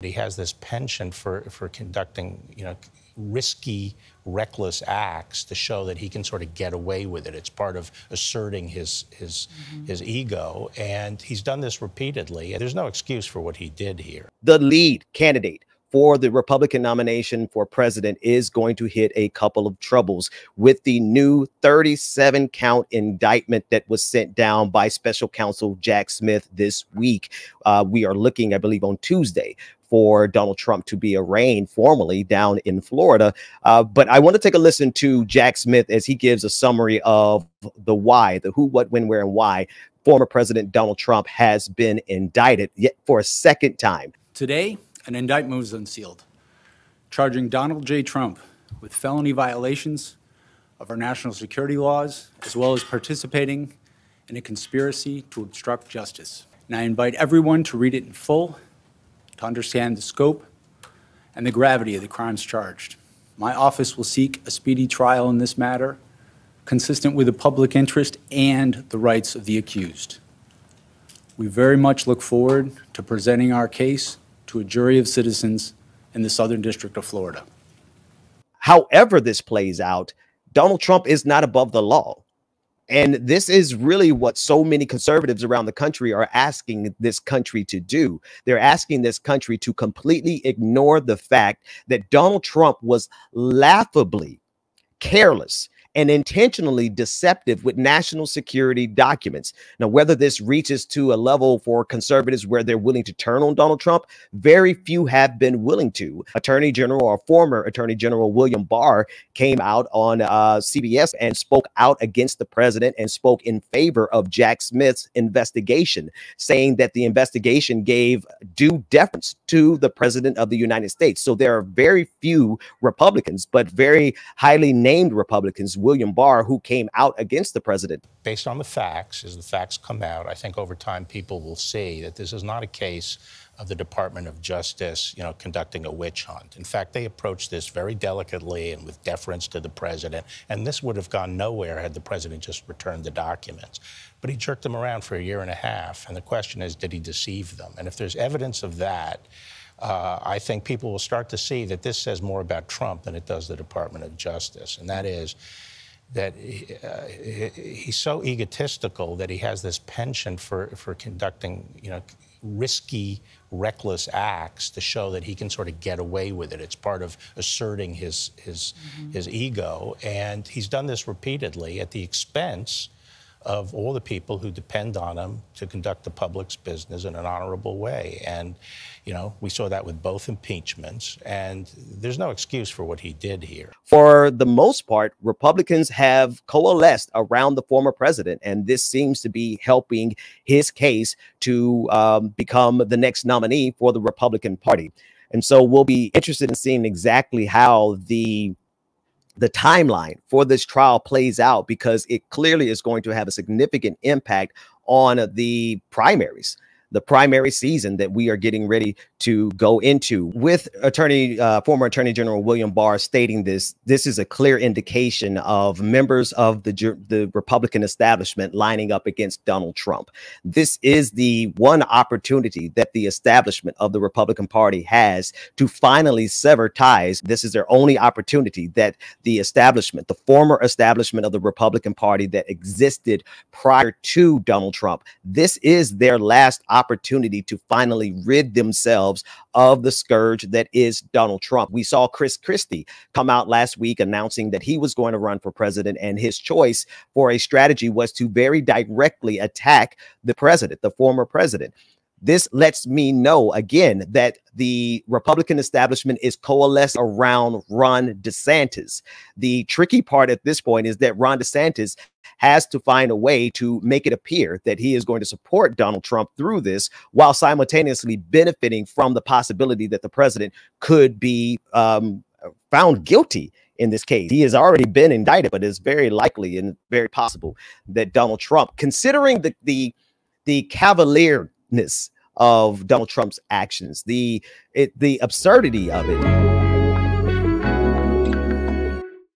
He has this penchant for, for conducting, you know, risky, reckless acts to show that he can sort of get away with it. It's part of asserting his his mm-hmm. his ego, and he's done this repeatedly. There's no excuse for what he did here. The lead candidate for the Republican nomination for president is going to hit a couple of troubles with the new 37 count indictment that was sent down by special counsel Jack Smith this week. Uh, we are looking, I believe, on Tuesday for Donald Trump to be arraigned formally down in Florida. Uh, but I want to take a listen to Jack Smith as he gives a summary of the why, the who, what, when, where, and why former President Donald Trump has been indicted yet for a second time. Today, an indictment was unsealed, charging Donald J. Trump with felony violations of our national security laws, as well as participating in a conspiracy to obstruct justice. And I invite everyone to read it in full to understand the scope and the gravity of the crimes charged. My office will seek a speedy trial in this matter, consistent with the public interest and the rights of the accused. We very much look forward to presenting our case to a jury of citizens in the Southern District of Florida. However, this plays out, Donald Trump is not above the law. And this is really what so many conservatives around the country are asking this country to do. They're asking this country to completely ignore the fact that Donald Trump was laughably careless and intentionally deceptive with national security documents. Now, whether this reaches to a level for conservatives where they're willing to turn on Donald Trump, very few have been willing to. Attorney General or former Attorney General William Barr came out on uh, CBS and spoke out against the president and spoke in favor of Jack Smith's investigation, saying that the investigation gave due deference to the president of the United States. So there are very few Republicans, but very highly named Republicans William Barr, who came out against the president. Based on the facts, as the facts come out, I think over time people will see that this is not a case of the Department of Justice, you know, conducting a witch hunt. In fact, they approached this very delicately and with deference to the president, and this would have gone nowhere had the president just returned the documents. But he jerked them around for a year and a half, and the question is, did he deceive them? And if there's evidence of that, uh, I think people will start to see that this says more about Trump than it does the Department of Justice, and that is that he, uh, he's so egotistical that he has this penchant for, for conducting, you know, risky, reckless acts to show that he can sort of get away with it. It's part of asserting his his mm-hmm. his ego, and he's done this repeatedly at the expense of all the people who depend on him to conduct the public's business in an honorable way. And, you know, we saw that with both impeachments, and there's no excuse for what he did here. For the most part, Republicans have coalesced around the former president, and this seems to be helping his case to um, become the next nominee for the Republican Party. And so we'll be interested in seeing exactly how the the timeline for this trial plays out because it clearly is going to have a significant impact on uh, the primaries the primary season that we are getting ready to go into. With attorney, uh, former Attorney General William Barr stating this, this is a clear indication of members of the the Republican establishment lining up against Donald Trump. This is the one opportunity that the establishment of the Republican Party has to finally sever ties. This is their only opportunity that the establishment, the former establishment of the Republican Party that existed prior to Donald Trump, this is their last opportunity to finally rid themselves of the scourge that is Donald Trump. We saw Chris Christie come out last week announcing that he was going to run for president, and his choice for a strategy was to very directly attack the president, the former president. This lets me know again that the Republican establishment is coalesced around Ron DeSantis. The tricky part at this point is that Ron DeSantis has to find a way to make it appear that he is going to support Donald Trump through this while simultaneously benefiting from the possibility that the president could be um, found guilty in this case. He has already been indicted, but it's very likely and very possible that Donald Trump, considering the the the cavalierness of Donald Trump's actions, the it, the absurdity of it.